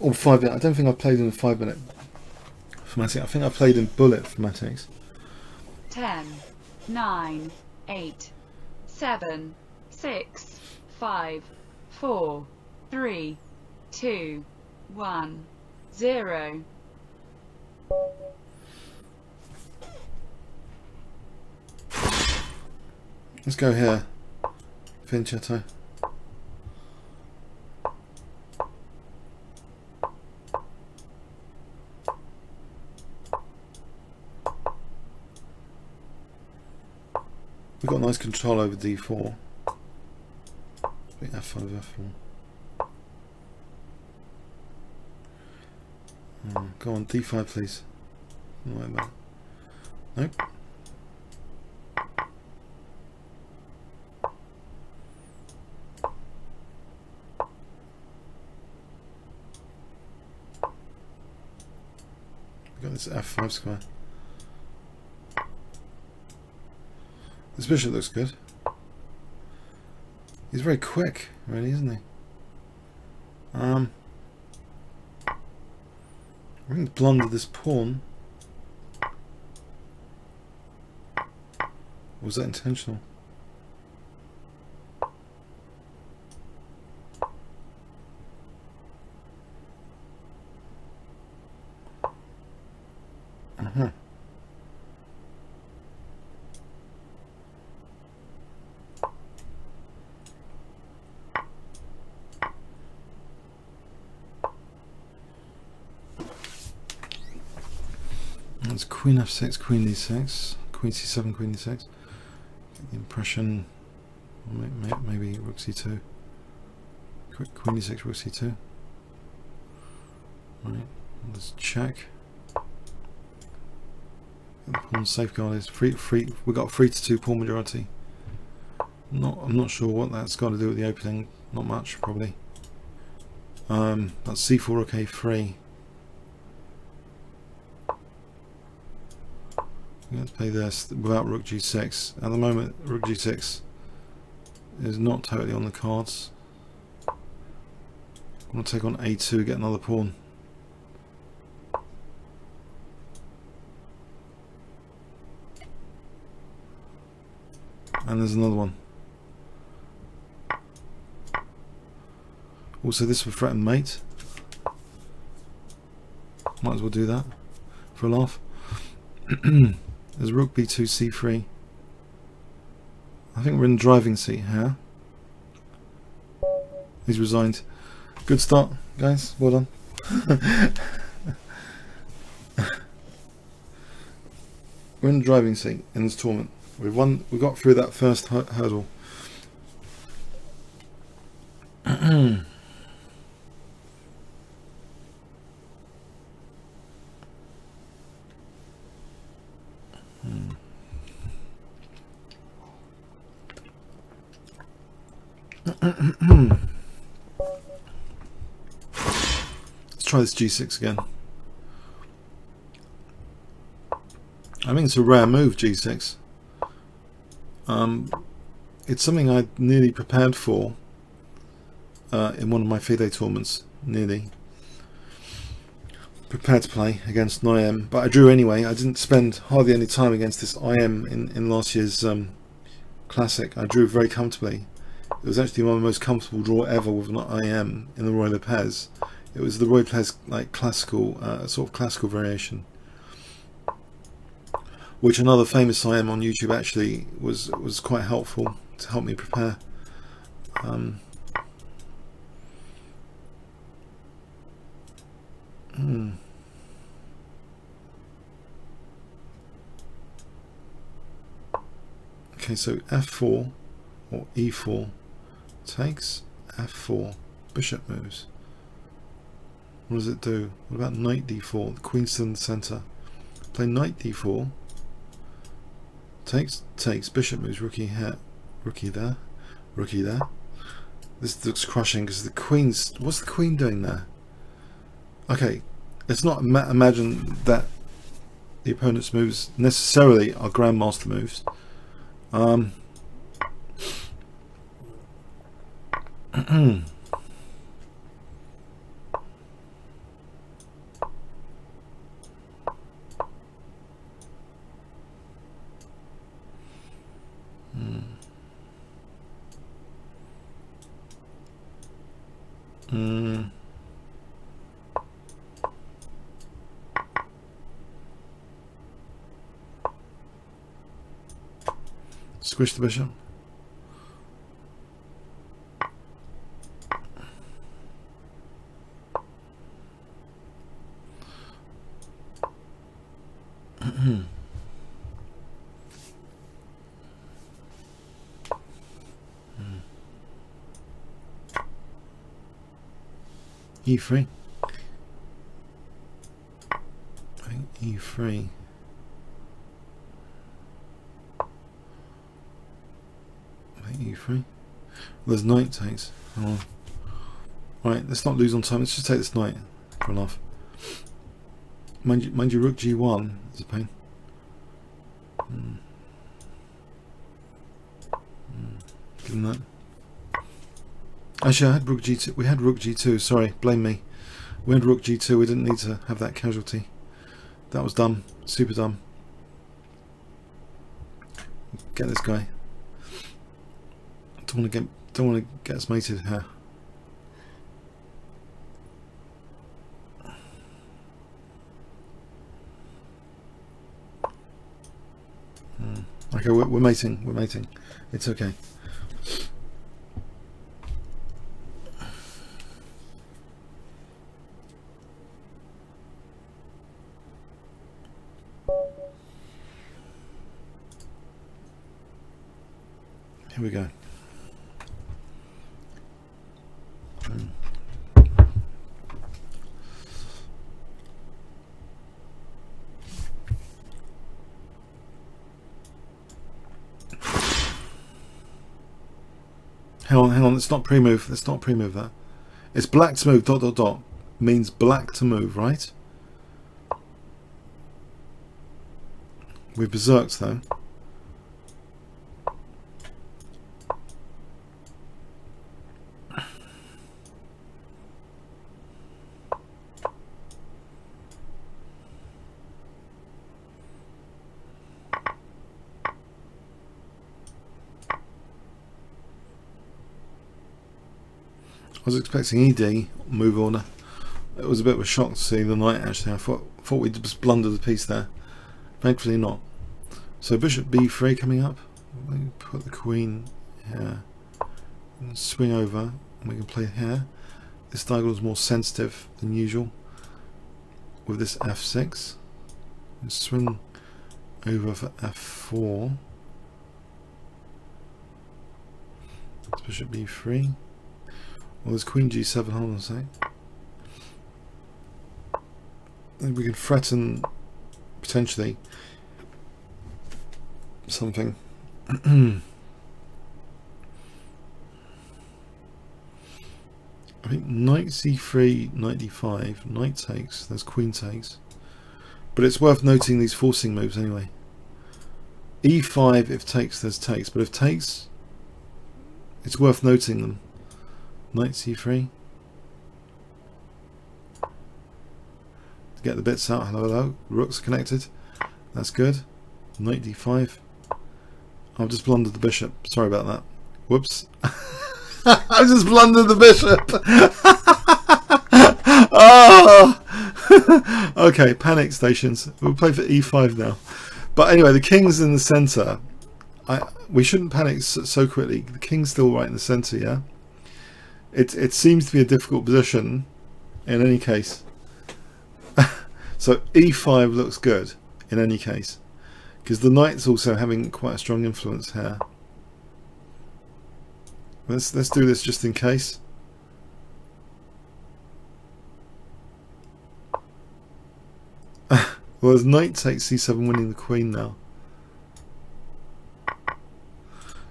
or five minute. I don't think I played in a five minute formatting. I think I played in bullet formatics. 10, 9, 8, 7, 6, 5, 4, 3, 2, 1, 0. Let's go here. Fianchetto. We've got nice control over d4. F5, F4. Oh, go on, d5 please. Nope. We got this f5 square. Bishop looks good. He's very quick, really, isn't he? Um, I think blundered this pawn. was that intentional? Uh -huh. Queen f6, queen d6, queen c7, queen d6. The impression, maybe rook c2. Queen d6, rook c2. Right, let's check. Pawn is Free, free. We got free to two pawn majority. Not, I'm not sure what that's got to do with the opening. Not much, probably. Um, that's c4 rook a3. Play this without rook g6. At the moment, rook g6 is not totally on the cards. I'm going to take on a2, get another pawn. And there's another one. Also, this would threaten mate. Might as well do that for a laugh. There's rook b2, c3. I think we're in driving seat here. He's resigned. Good start, guys. Well done. we're in the driving seat in this tournament. We've won. We got through that first hurdle. Let's try this g6 again. I think it's a rare move, g6. Um, it's something I nearly prepared for uh, in one of my FIDE tournaments, nearly. Prepared to play against IM, but I drew anyway. I didn't spend hardly any time against this IM in, in last year's um, Classic. I drew very comfortably. It was actually my most comfortable draw ever with an IM in the Ruy Lopez. It was the Ruy Lopez like classical, uh, sort of classical variation, which another famous IM on YouTube actually was was quite helpful to help me prepare. Um, hmm. Okay, so f4 or e4 takes f4 bishop moves. What does it do? What about knight d4 the queen's in the center. Play knight d4 takes takes bishop moves. Rookie here rookie there rookie there. This looks crushing because the queen's what's the queen doing there? Okay let's not ima imagine that the opponent's moves necessarily are grandmaster moves. Um Mm. Squish the bishop. E3. I think E3. I think E3. There's knight takes. Oh. Right, let's not lose on time. Let's just take this knight for enough. Mind you, mind you rook G1 is a pain. Hmm. Hmm. Give him that. Actually, I had rook g2. We had rook g2. Sorry, blame me. We had rook g2. We didn't need to have that casualty. That was dumb. Super dumb. Get this guy. Don't want to get. Don't want to get us mated here. Hmm. Okay, we're, we're mating. We're mating. It's okay. Here we go. Hang on, hang on, let's not pre-move, let's not pre-move that. It's black to move, dot dot dot, means black to move, right? We berserked though. Was expecting ED move order. It was a bit of a shock to see the knight actually. I thought thought we'd just blunder the piece there. Thankfully not. So bishop b3 coming up. We put the queen here. And swing over and we can play here. This diagonal is more sensitive than usual with this f6. And swing over for f4. bishop b3. Well, there's queen g7, hold on a sec. We can threaten, potentially, something. I think knight c3, knight d5, knight takes, there's queen takes. But it's worth noting these forcing moves anyway. e5 if takes, there's takes, but if takes, it's worth noting them. Knight c3. Get the bits out. Hello, hello. Rook's connected. That's good. Knight d5. I've just blundered the bishop. Sorry about that. Whoops. I've just blundered the bishop. oh! okay, panic stations. We'll play for e5 now. But anyway, the king's in the centre. I, we shouldn't panic so, quickly. The king's still right in the centre, yeah? It, it seems to be a difficult position in any case. so e5 looks good in any case because the knight's also having quite a strong influence here. Let's let's do this just in case. well, there's knight takes c7 winning the queen now.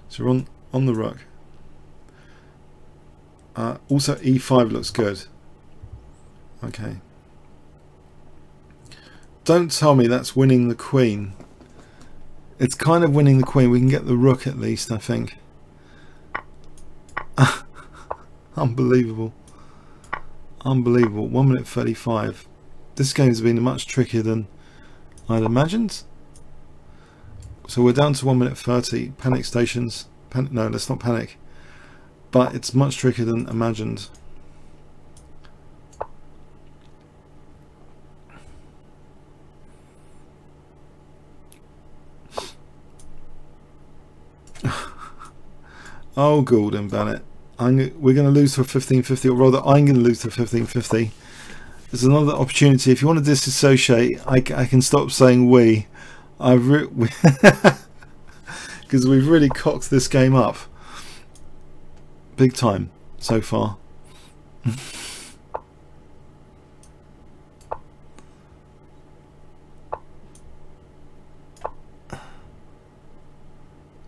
So we're on on the rook. Uh, also e5 looks good. Okay. Don't tell me that's winning the queen. It's kind of winning the queen. We can get the rook at least, I think. Unbelievable. Unbelievable. 1 minute 35. This game's been much trickier than I'd imagined. So we're down to 1 minute 30. Panic stations. Pan no, let's not panic but it's much trickier than imagined. oh, Gordon Bennett. I'm, we're going to lose for 1550, or rather, I'm going to lose for 1550. There's another opportunity. If you want to disassociate, I, I can stop saying we. I've because we we've really cocked this game up big time so far.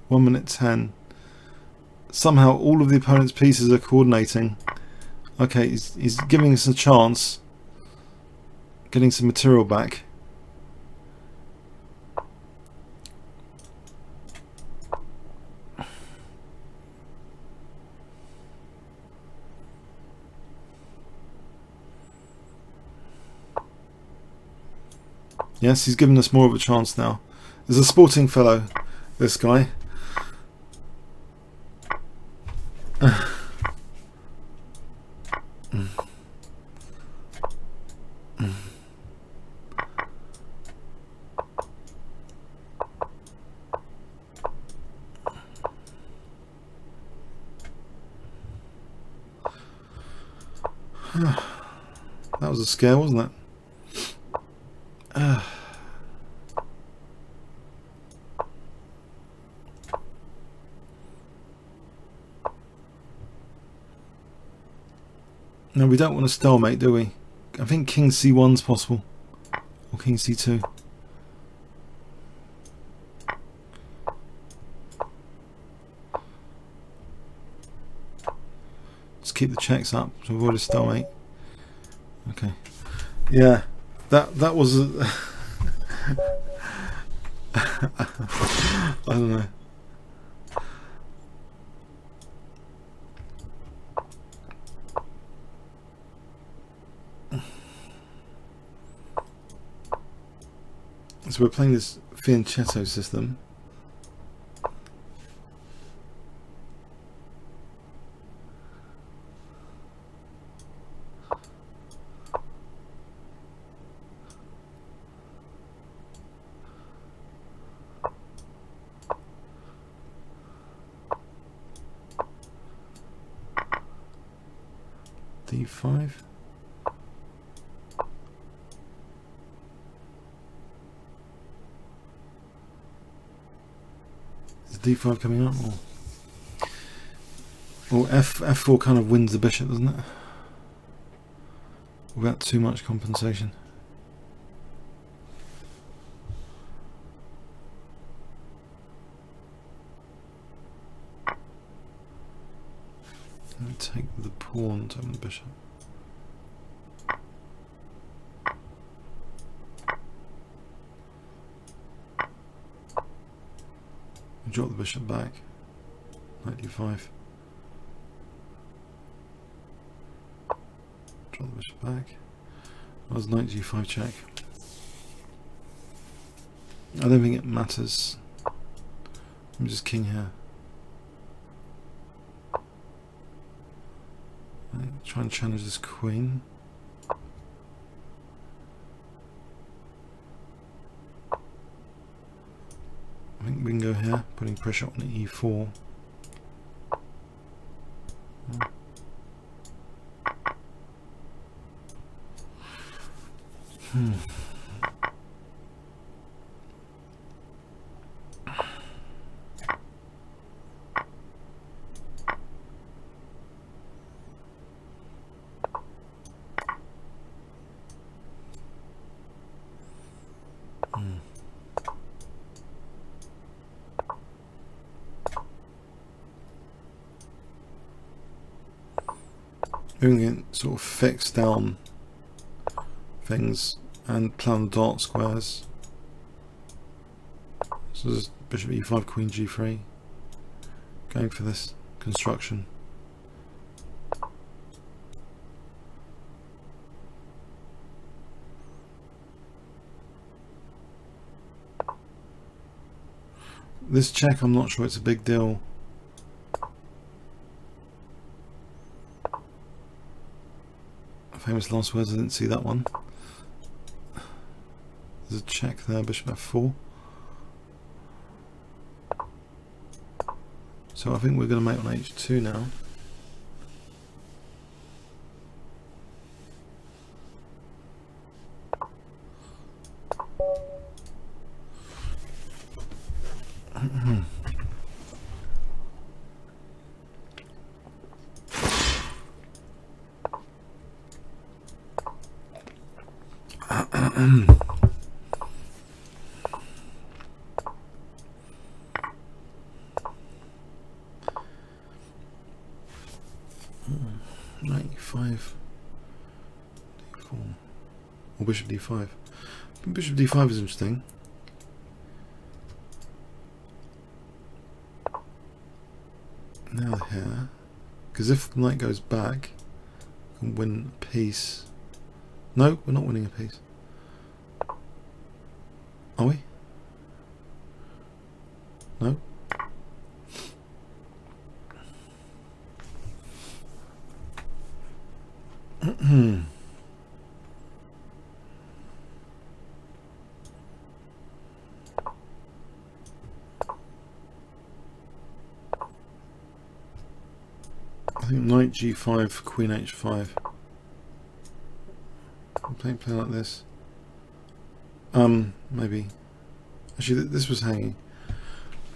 One minute ten. Somehow all of the opponent's pieces are coordinating. Okay, he's, he's giving us a chance. Getting some material back. Yes, he's given us more of a chance now. There's a sporting fellow, this guy. that was a scare, wasn't it? No, we don't want a stalemate, do we? I think King C1 is possible. Or King C2. Just keep the checks up to avoid a stalemate. Okay. Yeah, that that was. I don't know. We're playing this fianchetto system. D5 d5 coming up? Or, or f f4 kind of wins the bishop, doesn't it? Without too much compensation. Take the pawn to the bishop. Drop the bishop back. 95. Drop the bishop back. Was knight g5 check. I don't think it matters. I'm just king here. Try and challenge this queen. We can go here, putting pressure on the e4. Hmm. doing it sort of fix down things and plan dark squares. So there's bishop e5, queen g3, going for this construction. This check, I'm not sure it's a big deal. Last words, I didn't see that one. There's a check there, bishop f4. So I think we're going to make on h2 now. Hmm. Ninety-five. D4. Or bishop d5. Bishop d5 is interesting. Now here, because if knight goes back, we can win a piece. No, we're not winning a piece. Are we? No? I think knight g5, queen h5. Play, play like this. Um, maybe. Actually, th this was hanging.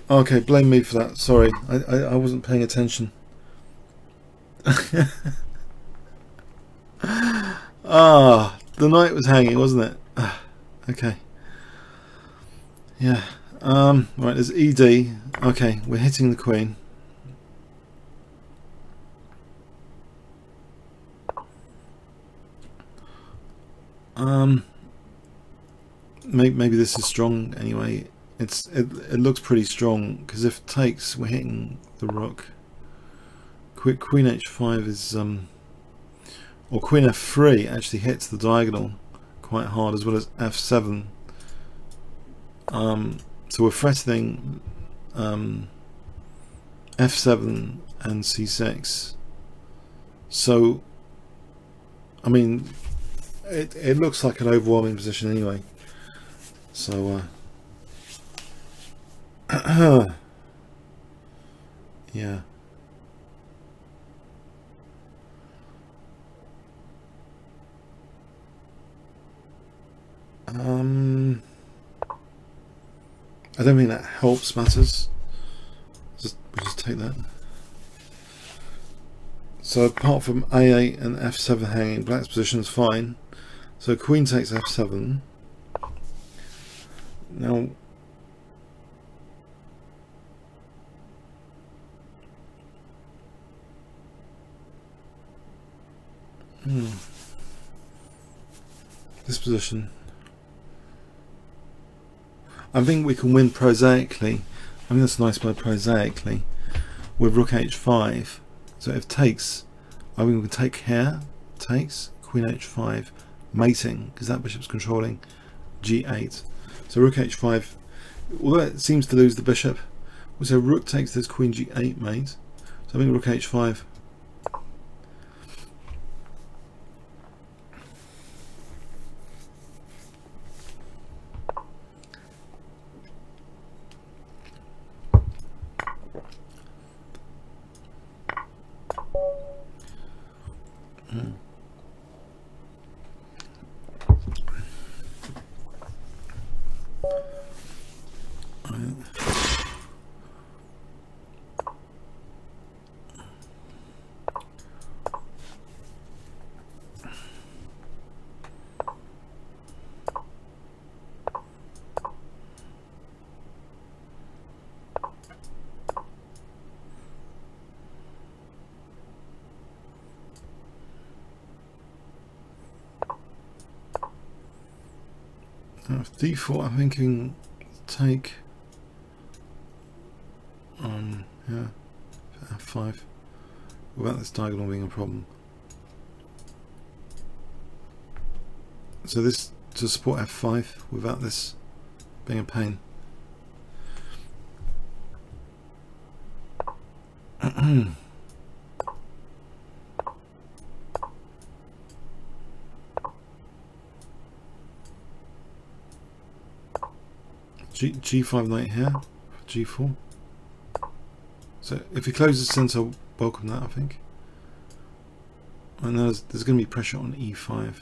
Okay, blame me for that. Sorry, I, I, I wasn't paying attention. ah, the knight was hanging, wasn't it? Ah, okay. Yeah. Um, right, there's ED. Okay, we're hitting the queen. Um, maybe, maybe this is strong anyway. It's it, it looks pretty strong because if takes, we're hitting the rook. Queen, queen h5 is um, or queen f3 actually hits the diagonal quite hard as well as f7. Um, so we're threatening um, f7 and c6. So, I mean, it, it looks like an overwhelming position anyway. So, uh, yeah. Um, I don't think that helps matters. Just, we'll just take that. So apart from A8 and F7 hanging, black's position is fine. So queen takes f7. Now hmm. this position. I think we can win prosaically. I mean, that's a nice word prosaically with rook h5 so if takes I think we can take here takes queen h5 mating because that bishop's controlling g8 so rook h5 although it seems to lose the bishop so rook takes this queen g8 mate so I think rook h5 d4 I'm thinking take um yeah f5 without this diagonal being a problem. So this to support f5 without this being a pain G, G5 knight here, G4. So if he closes center, welcome that, I think. And there's, there's going to be pressure on e5.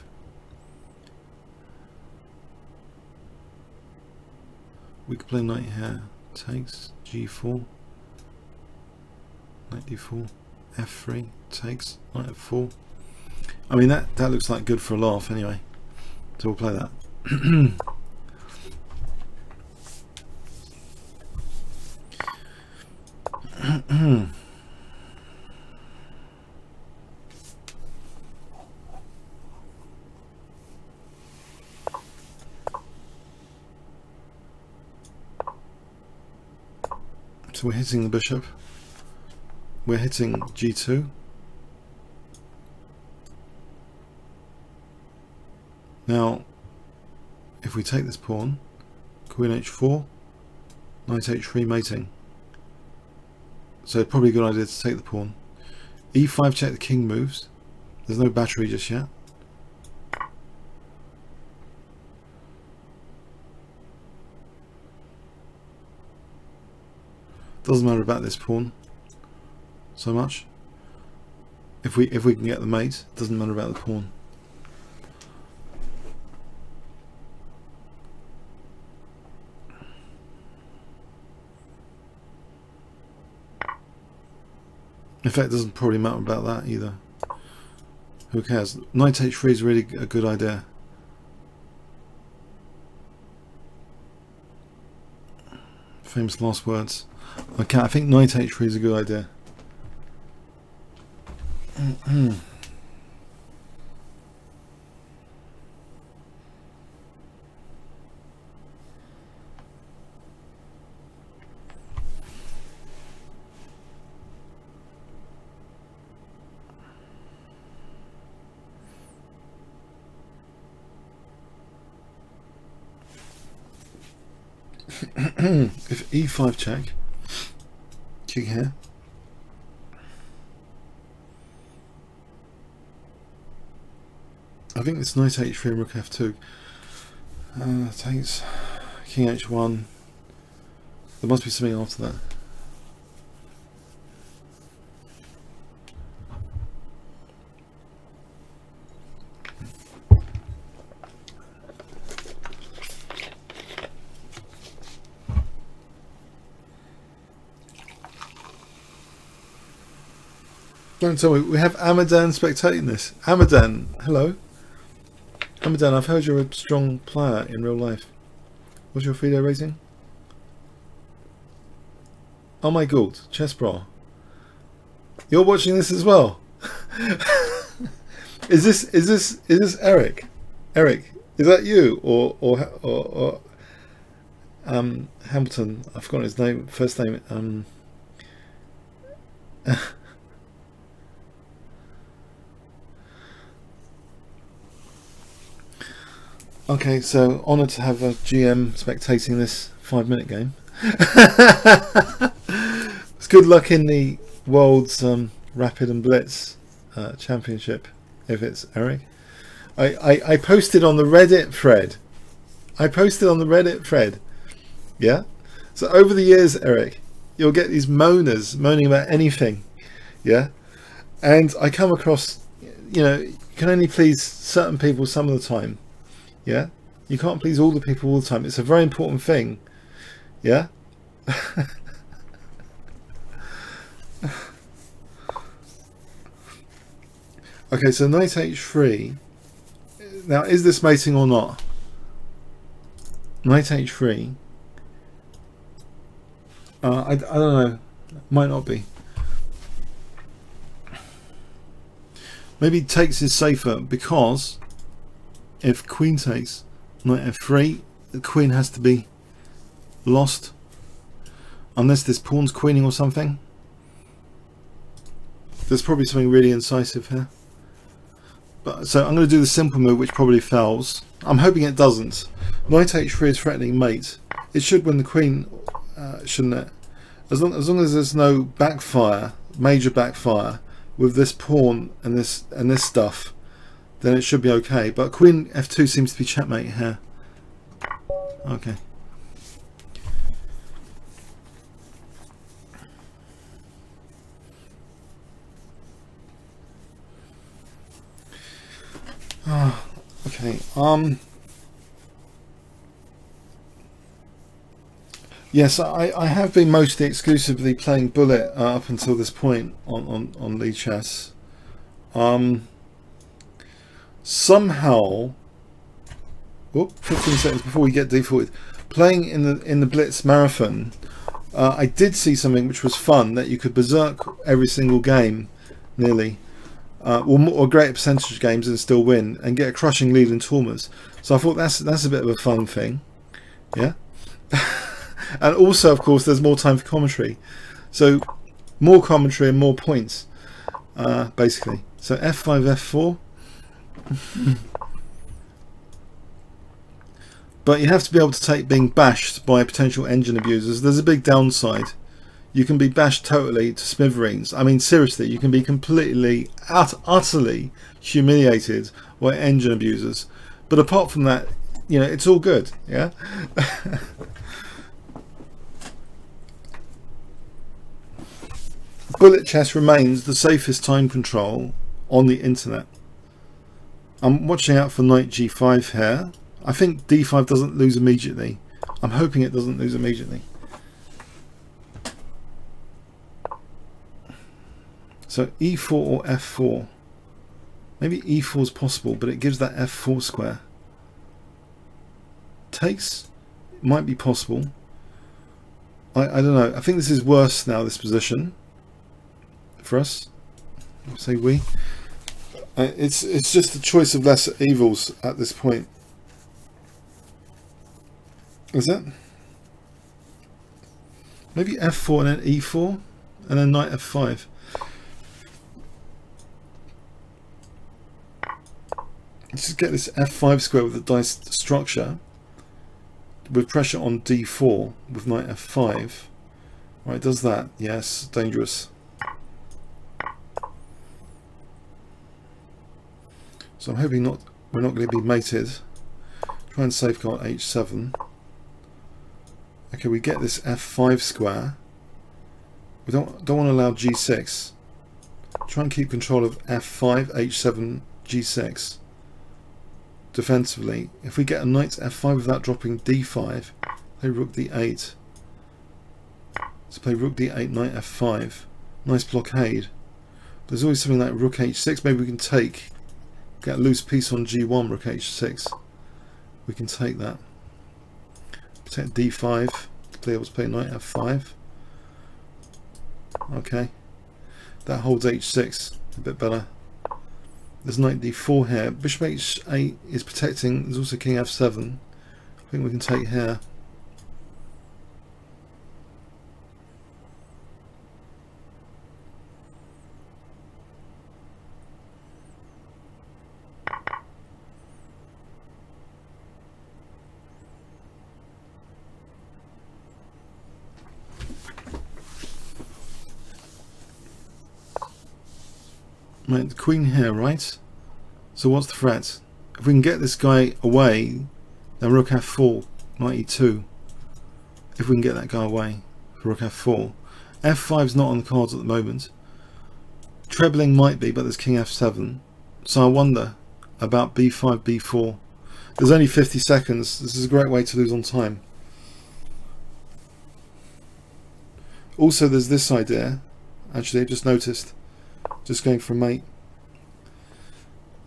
We could play knight here. Takes g4. Knight d4. f3. Takes. Knight f4. I mean that that looks like good for a laugh anyway. So we'll play that. so we're hitting the bishop. We're hitting g2. Now, if we take this pawn, queen h4, knight h3 mating. So probably a good idea to take the pawn. e5 check the king moves. There's no battery just yet. Doesn't matter about this pawn so much. If we if we can get the mate, doesn't matter about the pawn. In fact, it doesn't probably matter about that either. Who cares? Knight h3 is really a good idea. Famous last words. Okay, I think knight h3 is a good idea. if e5 check, king here, I think it's knight h3 and rook f2 uh, takes king h1 there must be something after that Me, we have Amadan spectating this. Amadan, hello. Amadan, I've heard you're a strong player in real life. What's your FIDE rating? Oh my god, chessbrah. You're watching this as well. is this is this is this Eric? Eric, is that you or or or, or um Hamilton? I've forgotten his name, first name. Um Okay, so honoured to have a GM spectating this five minute game. it's good luck in the World's um, Rapid and Blitz uh, Championship if it's Eric. I, I, I posted on the Reddit thread. I posted on the Reddit thread. Yeah? So over the years, Eric, you'll get these moaners moaning about anything. Yeah? And I come across, you know, you can only please certain people some of the time yeah? You can't please all the people all the time. It's a very important thing. Yeah? Okay so knight h3 now is this mating or not? Knight h3 uh, I, I don't know. Might not be. Maybe takes is safer because if queen takes knight f3 the queen has to be lost. Unless this pawn's queening or something. There's probably something really incisive here. But so I'm going to do the simple move which probably fails. I'm hoping it doesn't. Knight h3 is threatening mate it should win the queen uh, shouldn't it? As long, as long as there's no backfire major backfire with this pawn and this and this stuff then it should be okay. But Queen f2 seems to be checkmate here. Okay. Ah, okay. Um. Yes, I, I have been mostly exclusively playing Bullet uh, up until this point on, on, on Lichess. Um, somehow, whoop, 15 seconds before we get defaulted, playing in the in the Blitz Marathon, uh, I did see something which was fun, that you could berserk every single game, nearly, uh, or, more, or greater percentage of games and still win, and get a crushing lead in tournaments. So I thought that's that's a bit of a fun thing, yeah. and also of course there's more time for commentary so more commentary and more points uh, basically so f5 f4 but you have to be able to take being bashed by potential engine abusers. There's a big downside. You can be bashed totally to smithereens. I mean seriously you can be completely ut utterly humiliated by engine abusers. But apart from that you know it's all good yeah? Bullet chess remains the safest time control on the internet. I'm watching out for knight g5 here. I think d5 doesn't lose immediately. I'm hoping it doesn't lose immediately. So e4 or f4. Maybe e4 is possible, but it gives that f4 square. Takes might be possible. I, I don't know. I think this is worse now, this position for us. Say we. Uh, it's it's just a choice of lesser evils at this point. Is it? Maybe f4 and then e4 and then knight f5. Let's just get this f5 square with the dice structure with pressure on d4 with knight f5. Right, does that? Yes, dangerous. So I'm hoping not we're not going to be mated. Try and safeguard h7. Okay, we get this f5 square. We don't don't want to allow g6. Try and keep control of f5, h7, g6 defensively. If we get a knight f5 without dropping d5, play rook d8. So play rook d8, knight f5. Nice blockade. There's always something like rook h6. Maybe we can take Get a loose piece on G1, rook H6. We can take that. Protect D5. Play able to play knight F5. Okay. That holds H6 a bit better. There's knight D4 here. Bishop H8 is protecting. There's also King F7. I think we can take here. Right, queen here, right? So what's the threat? If we can get this guy away, then rook f4, knight e2. If we can get that guy away rook f4. f5 is not on the cards at the moment. Trebling might be, but there's king f7. So I wonder about b5, b4. There's only 50 seconds. This is a great way to lose on time. Also, there's this idea. Actually, I just noticed. Just going for mate.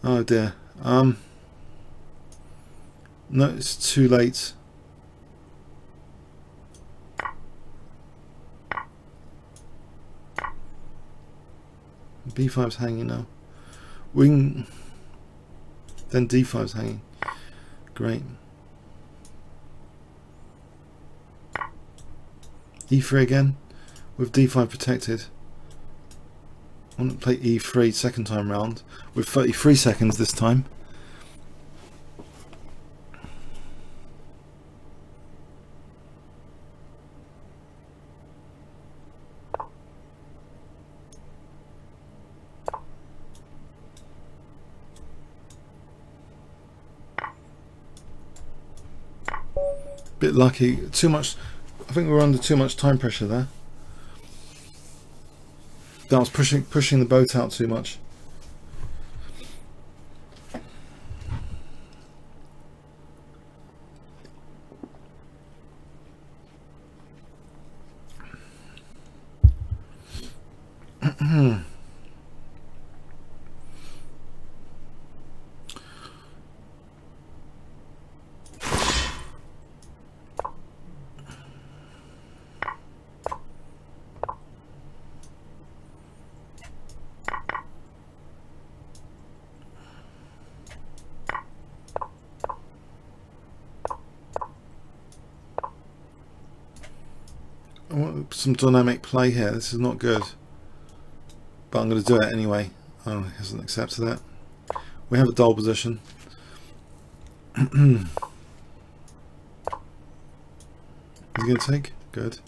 Oh dear. Um. No, it's too late. B5's hanging now. Wing. Then D5's hanging. Great. E3 again with D5 protected. I want to play e3 second time round with 33 seconds this time. Bit lucky, too much, I think we're under too much time pressure there. That was pushing pushing the boat out too much. some dynamic play here. This is not good. But I'm going to do it anyway. Oh, he hasn't accepted that. We have a dull position. Is he going to take? Good.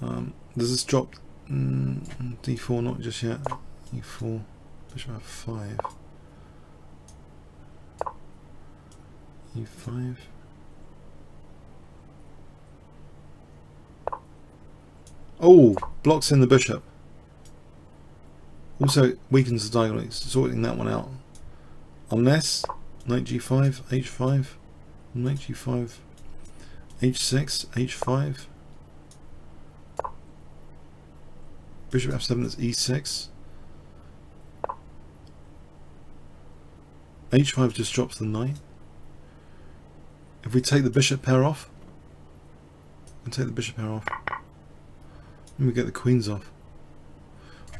Um, does this drop mm, d4? Not just yet. e4. Bishop f5. e5. Oh, blocks in the bishop. Also weakens the diagonal. Sorting that one out. Unless knight g5, h5, knight g5, h6, h5. Bishop f7 is e6. h5 just drops the knight. If we take the bishop pair off, and take the bishop pair off, and we get the queens off.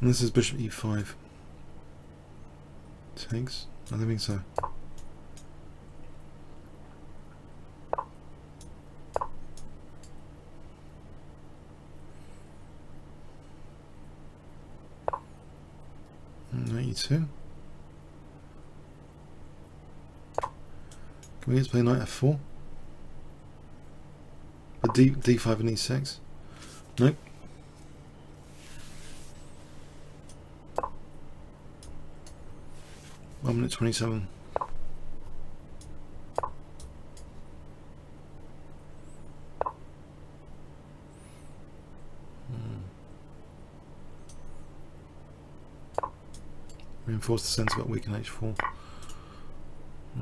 And this is bishop e5. Takes? I don't think so. Knight e2. Can we just play knight f4? But d d5 and e6? Nope. One minute twenty-seven. Hmm. Reinforce the sense about weaken h4.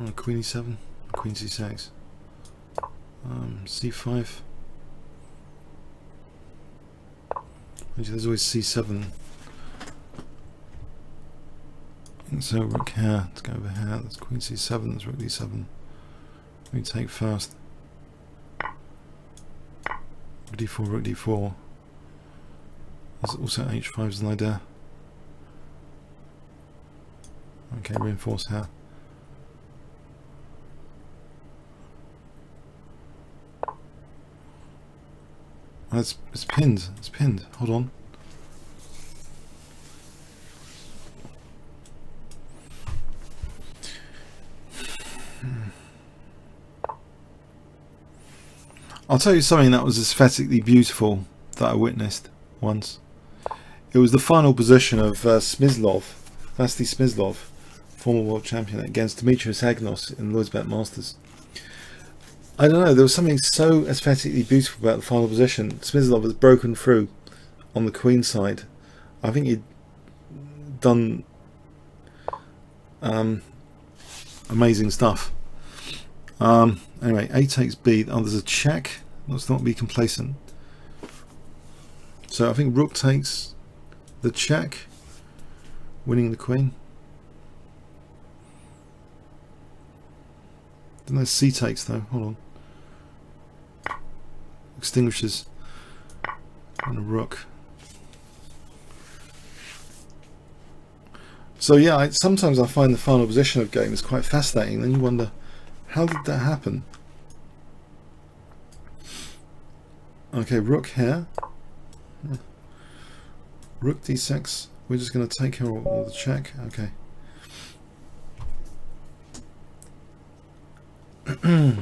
Oh, queen e7, queen c6, um, c5. There's always c7 so rook here, let's go over here, that's queen c7, that's rook d7. We take first. Rook d4, rook d4. There's also h5 as an idea. Okay, reinforce here. It's, it's pinned, it's pinned, hold on. I'll tell you something that was aesthetically beautiful that I witnessed once. It was the final position of uh, Smyslov, Vasily Smyslov, former world champion, against Demetrios Agnos in Lloyd's Bank Masters. I don't know, there was something so aesthetically beautiful about the final position. Smyslov has broken through on the queen side. I think he'd done um, amazing stuff. Um, anyway, A takes B. Oh, there's a check. Let's not be complacent. So I think Rook takes the check, winning the Queen. Then there's C takes though. Hold on. Extinguishes and a Rook. So yeah, I, sometimes I find the final position of games quite fascinating. Then you wonder how did that happen? Okay, rook here. Rook d6. We're just going to take care of the check. Okay.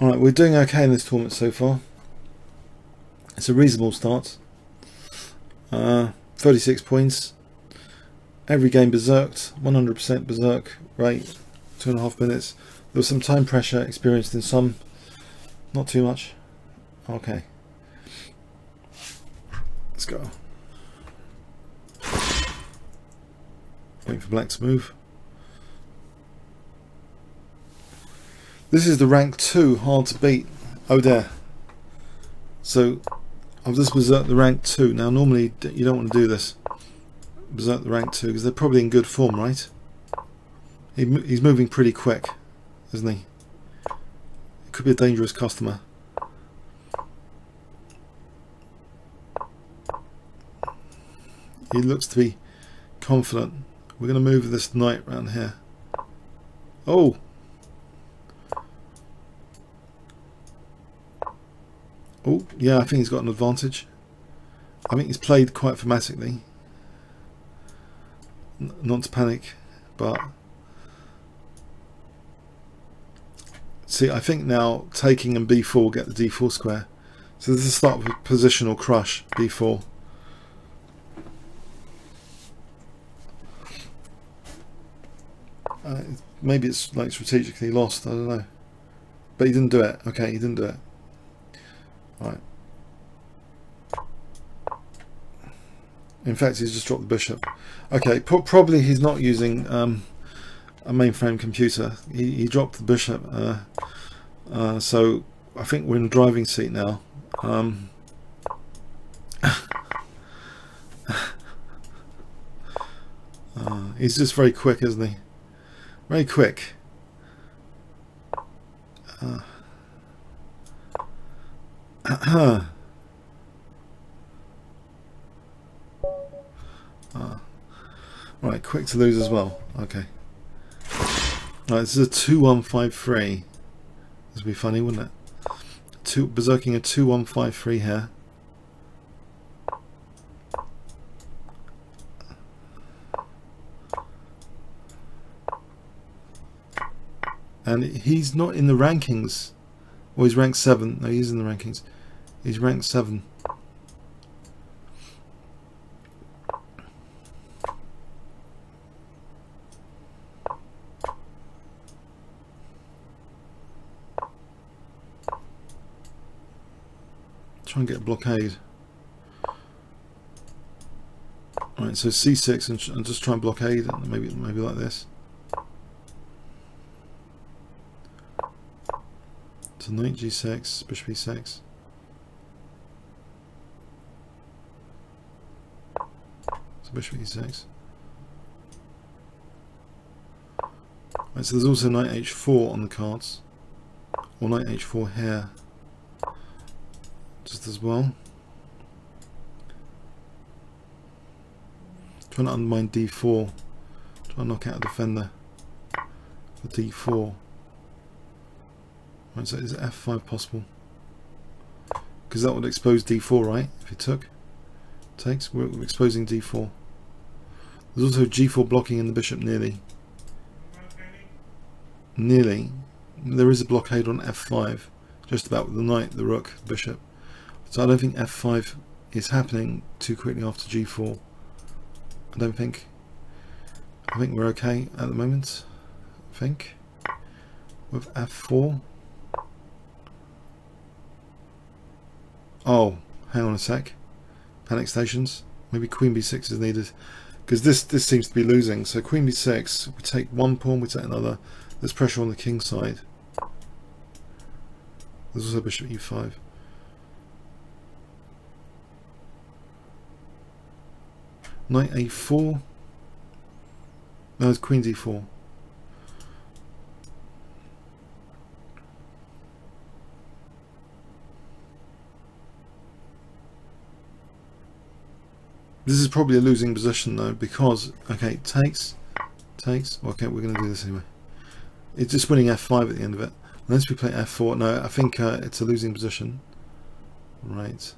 Alright, we're doing okay in this tournament so far. It's a reasonable start. Uh, 36 points. Every game berserked, 100% berserk rate, two and a half minutes. There was some time pressure experienced in some, not too much. Okay. Let's go. Waiting for black to move. This is the rank 2, hard to beat. Oh there. So I've just berserked the rank 2. Now normally you don't want to do this. Berserk the rank 2 because they're probably in good form, right? He, he's moving pretty quick, isn't he? It could be a dangerous customer. He looks to be confident. We're going to move this knight around here. Oh! Oh, yeah, I think he's got an advantage. I think he's played quite thematically. N not to panic, but See, I think now taking and b4 get the d4 square. So this is start a positional crush, b4. Uh, maybe it's like strategically lost, I don't know. But he didn't do it. Okay, he didn't do it. Right. In fact, he's just dropped the bishop. Okay, probably he's not using um, a mainframe computer. He, he, dropped the bishop. Uh, uh, so I think we're in the driving seat now. Um, uh, he's just very quick, isn't he? Very quick. Uh, right, quick to lose as well. Okay. Right, this is a 2153. This would be funny, wouldn't it? Two, berserking a 2153 here. and he's not in the rankings. Well, he's ranked 7. No, he's in the rankings. He's ranked 7. Try and get a blockade. Alright, so c6 and, and just try and blockade, maybe maybe like this. So knight g6, bishop e6. So bishop e6. Right, so there's also knight h4 on the cards. Or knight h4 here. As well. Trying to undermine d4. Try to knock out a defender for d4. Right, so is f5 possible? Because that would expose d4, right? If it took. Takes. We're exposing d4. There's also g4 blocking in the bishop nearly. Nearly. There is a blockade on f5. Just about with the knight, the rook, bishop. So I don't think f5 is happening too quickly after g4. I don't think. I think we're okay at the moment. I think. With f4. Oh, hang on a sec. Panic stations. Maybe queen b6 is needed. Because this, this seems to be losing. So queen b6, we take one pawn, we take another. There's pressure on the king side. There's also bishop e5. Knight a4. No, it's queen d4. This is probably a losing position though because, okay, takes, takes, okay, we're going to do this anyway. It's just winning f5 at the end of it. Unless we play f4, no, I think uh, it's a losing position. Right,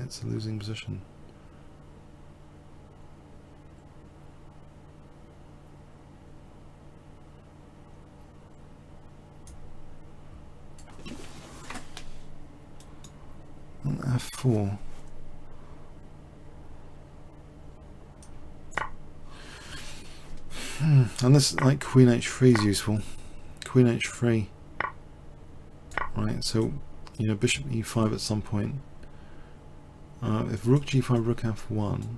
it's a losing position. F4. Hmm. And this like queen h3 is useful. Queen h3. Right, so you know bishop e5 at some point. Uh, if rook g5, rook f1.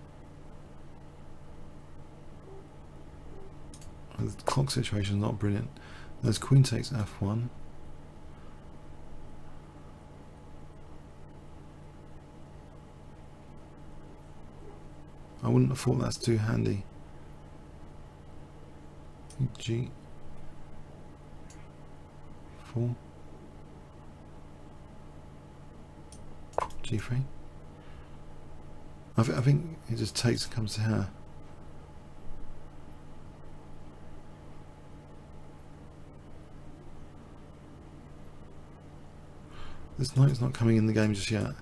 The clock situation is not brilliant. There's queen takes f1. I wouldn't have thought that's too handy. G four G three. I, th I think it just takes and comes to her. This knight's not coming in the game just yet.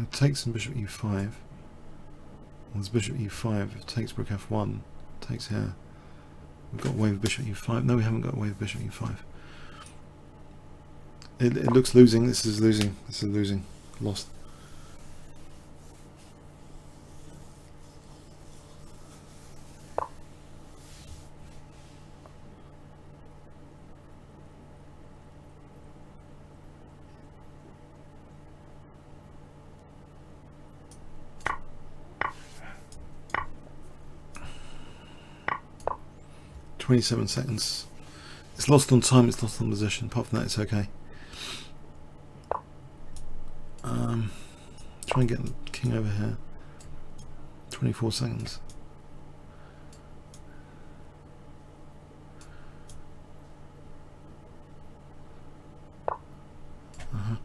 It takes in bishop e5. Well, there's bishop e5. It takes rook f1, takes here. We've got wave bishop e5. No, we haven't got wave bishop e5. It, it looks losing. This is losing. This is losing. Lost. 27 seconds. It's lost on time, it's lost on position. Apart from that, it's okay. Um, try and get the king over here. 24 seconds. Uh -huh.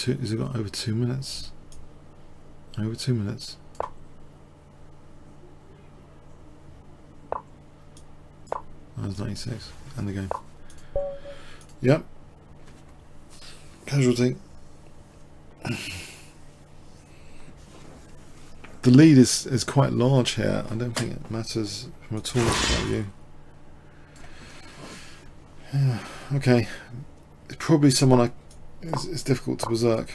two, has it got over two minutes? Over two minutes. That was 96. End the game. Yep. Casualty. the lead is, is quite large here. I don't think it matters from a tournament point. Yeah, okay. It's probably someone I it's, it's difficult to berserk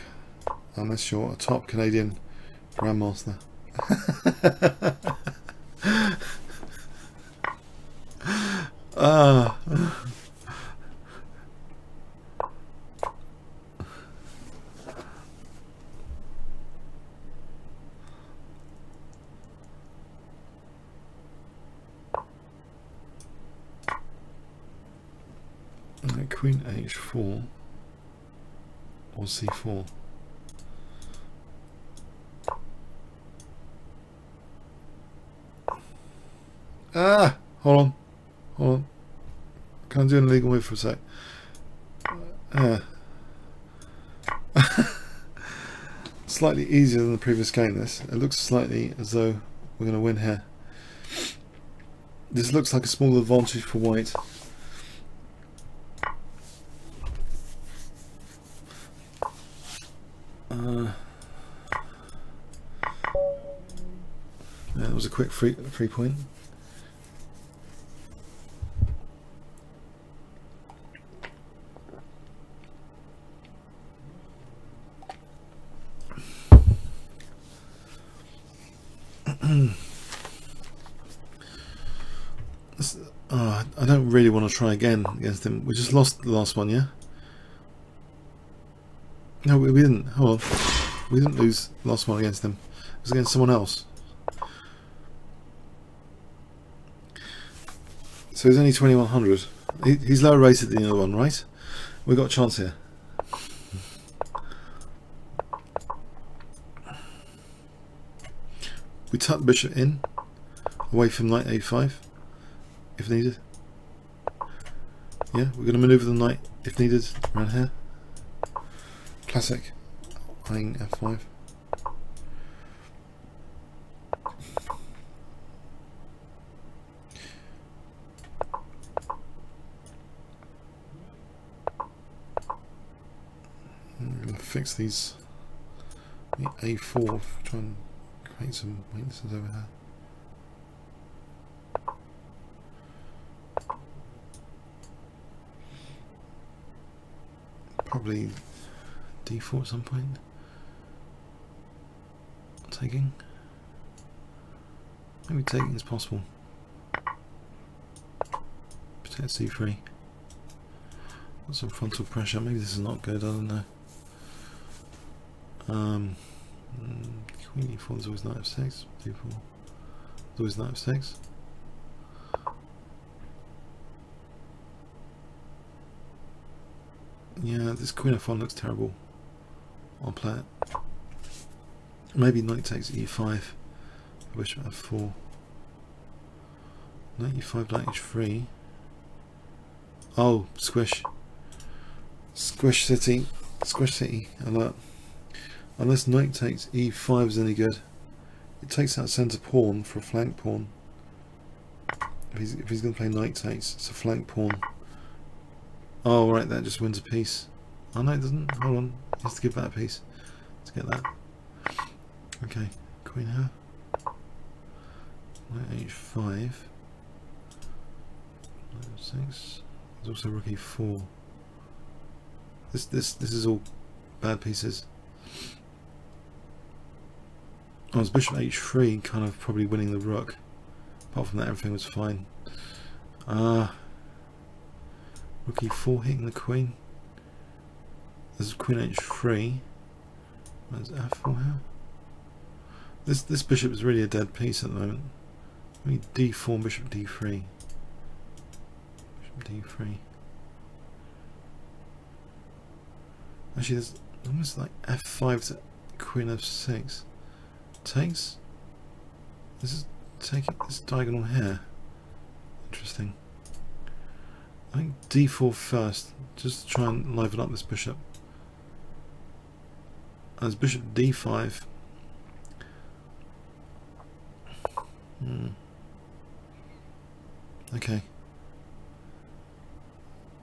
unless you're a top Canadian Grandmaster. ah. Queen h4 or c4. Ah! Hold on. Hold on. Can I do an illegal move for a sec? Uh. slightly easier than the previous game this. It looks slightly as though we're going to win here. This looks like a small advantage for white. Uh, yeah, that was a quick free, free point. oh, I don't really want to try again against him. We just lost the last one, yeah? No, we, we didn't. Oh, Hold on. We didn't lose the last one against them. It was against someone else. So he's only 2100. He, he's lower rated than the other one, right? We've got a chance here. We tuck bishop in, away from knight a5, if needed. Yeah, we're going to manoeuvre the knight, if needed, around here. Classic. Playing F5. I'm going to fix these A4, try and create some weaknesses over here. Probably d4 at some point. Taking. Maybe taking is possible. Protect c3. Got some frontal pressure. Maybe this is not good. I don't know. Um, mm, queen e4 is always knight f6. d4 is always knight f6. Yeah, this queen f1 looks terrible. I'll play it. Maybe knight takes e5. Bishop f4. Knight e5, knight h3. Oh, squish. Squish city. Squish city. Alert. Unless knight takes e5 is any good. It takes out centre pawn for a flank pawn. If he's, if he's going to play knight takes, it's a flank pawn. Oh, right, that just wins a piece. Oh, no, it doesn't. Hold on. He has to give that a piece to get that. Okay, queen here. Knight h5. Knight f6. There's also rook e4. This, this, this is all bad pieces. I was bishop h3, kind of probably winning the rook. Apart from that, everything was fine. Ah, uh, rook e4 hitting the queen. There's queen h3. There's f4 here. This this bishop is really a dead piece at the moment. Maybe d4, bishop d3. Bishop d3. Actually, there's almost like f5 to queen f6 takes. This is taking this diagonal here. Interesting. I think d4 first, just to try and liven up this bishop. As bishop d5. Hmm. Okay.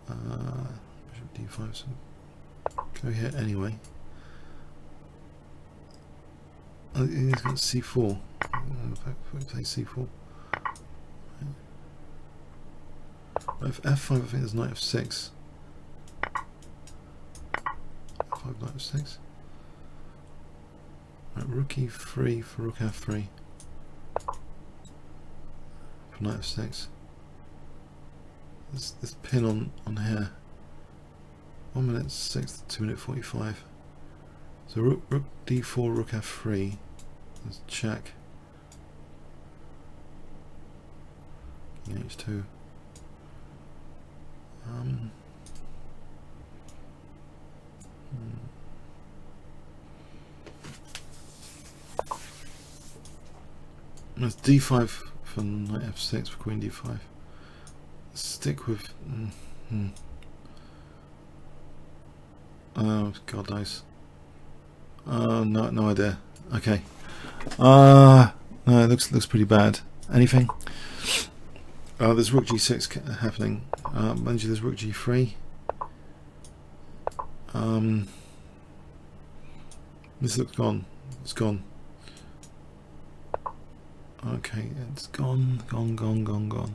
Uh, bishop d5, so go here anyway. Oh, he's got c4. Play c4. If f5, I think there's knight f6. f5, knight f6. Right, rook e3 for rook f3. For knight f6. This, this pin on, on here. 1 minute 6 2 minute 45. So rook, rook d4, rook f3. Let's check. King h2. Um. Hmm. That's d5 for knight f6 for queen d5. Stick with. Mm, hmm. Oh, God knows. Uh, no, no idea. Okay. Uh, no, it looks looks pretty bad. Anything? Uh, there's rook g6 happening. Uh, mind you, there's rook g3. Um, this looks gone. It's gone. Okay, it's gone, gone, gone, gone, gone.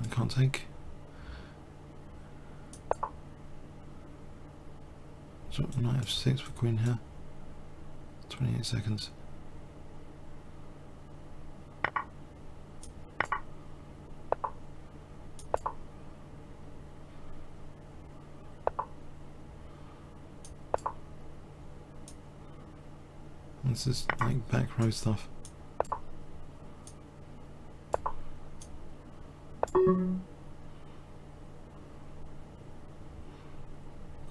I can't take. So knight f6 for queen here. 28 seconds. This is like back row stuff.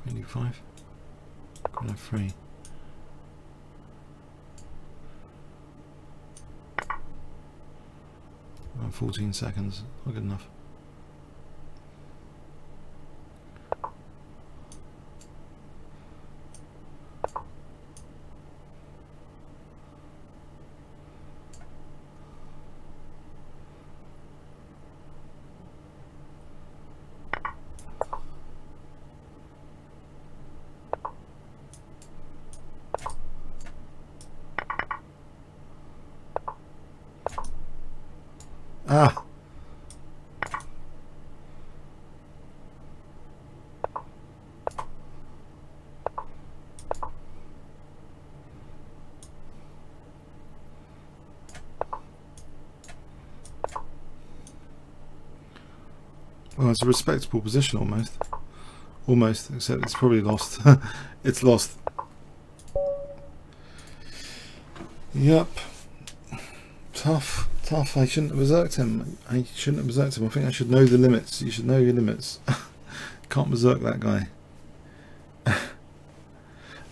25. Queen f3. About 14 seconds, not good enough. Ah. Well, it's a respectable position almost. Almost, except it's probably lost. it's lost. Yep. Tough tough. I shouldn't have berserked him. I shouldn't have berserked him. I think I should know the limits. You should know your limits. Can't berserk that guy.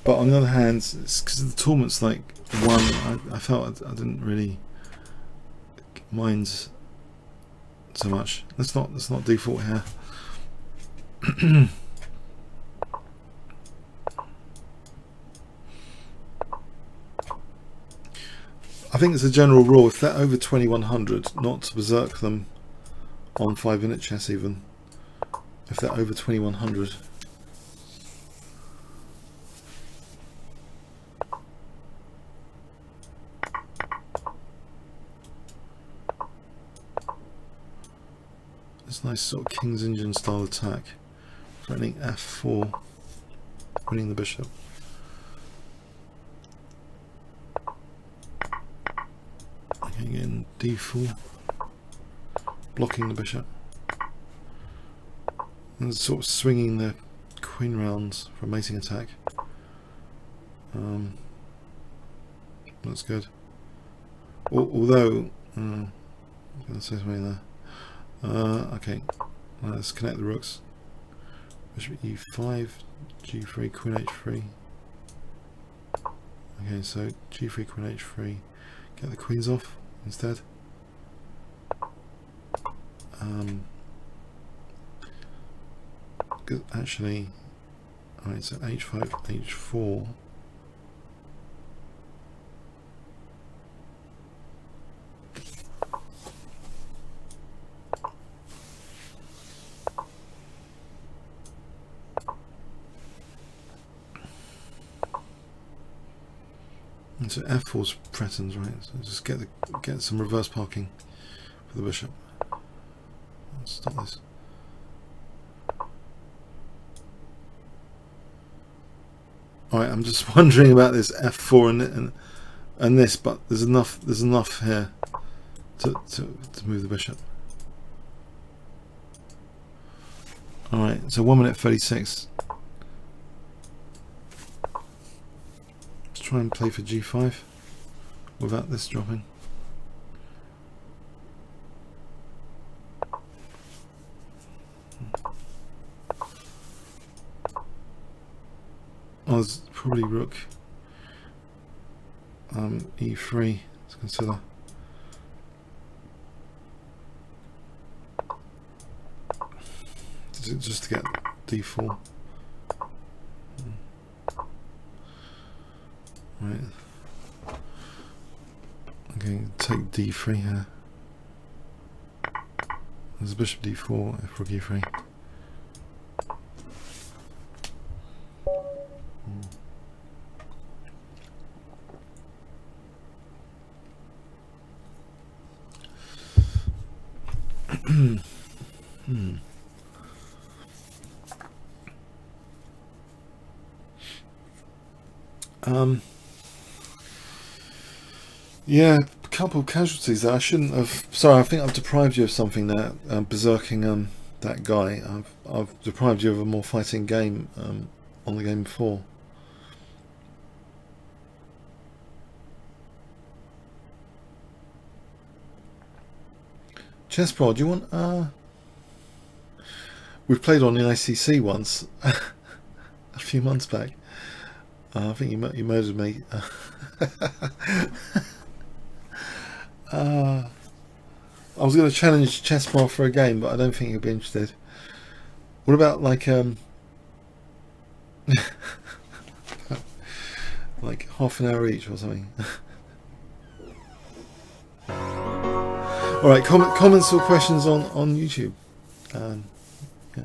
but on the other hand, it's because the tournament's like one. I, I felt I, I didn't really mind so much. Let's not let's not default here. think it's a general rule if they're over 2100 not to berserk them on 5 minute chess even. If they're over 2100 It's nice sort of King's Indian style attack. Threatening f4 winning the bishop again d4 blocking the bishop. And sort of swinging the queen rounds for a mating attack. Um, that's good. Although uh, something there. Uh, okay. Let's connect the rooks. Bishop e5 g3 queen h3 okay so g3 queen h3 get the queens off instead. Um, actually, alright, so h5, h4. And so f4's pretons, right? So just get the get some reverse parking for the bishop. Let's this. Alright, I'm just wondering about this f4 and, and and this, but there's enough there's enough here to to, to move the bishop. Alright, so 1 minute 36. Let's try and play for g5 without this dropping. There's probably rook um, e3 to consider. Just to get d4. Right. Okay, take d3 here. There's bishop d4, f rook e3. hmm. Um yeah, a couple of casualties. I shouldn't have. Sorry, I think I've deprived you of something there. Um, berserking um, that guy. I've, I've deprived you of a more fighting game um, on the game before. chessbrah, do you want? Uh, we've played on the ICC once a few months back. Uh, I think you you murdered me. Uh, I was going to challenge chessbrah for a game, but I don't think he'll be interested. What about like um, like half an hour each or something? All right, comment, comments or questions on on YouTube. Um, yeah.